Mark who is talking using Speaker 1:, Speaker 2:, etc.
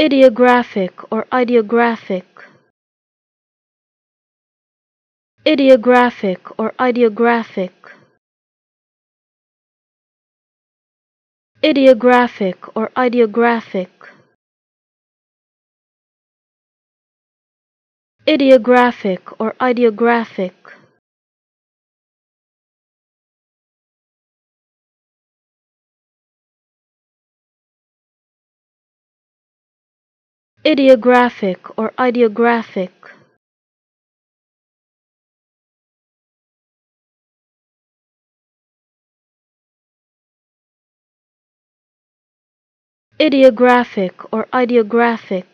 Speaker 1: Ideographic or ideographic. Ideographic or ideographic. Ideographic or ideographic. Ideographic or ideographic. Ideographic or ideographic. Ideographic or ideographic.